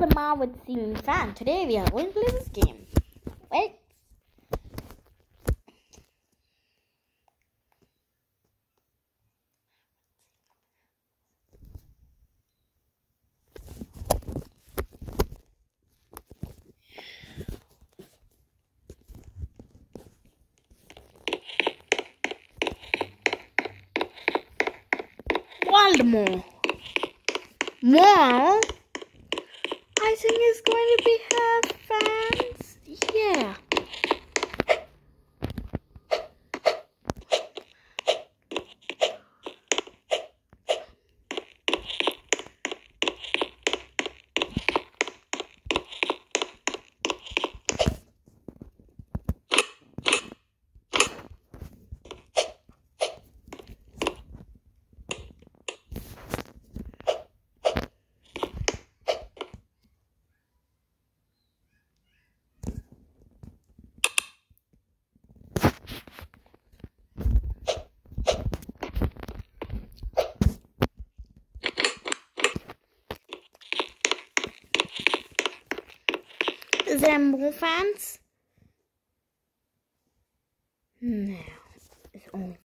the Marvel ceiling fan. Today we are going to play this game. Wait. Voldemort. Well, I think it's going to be Sembro fans. Nou, is on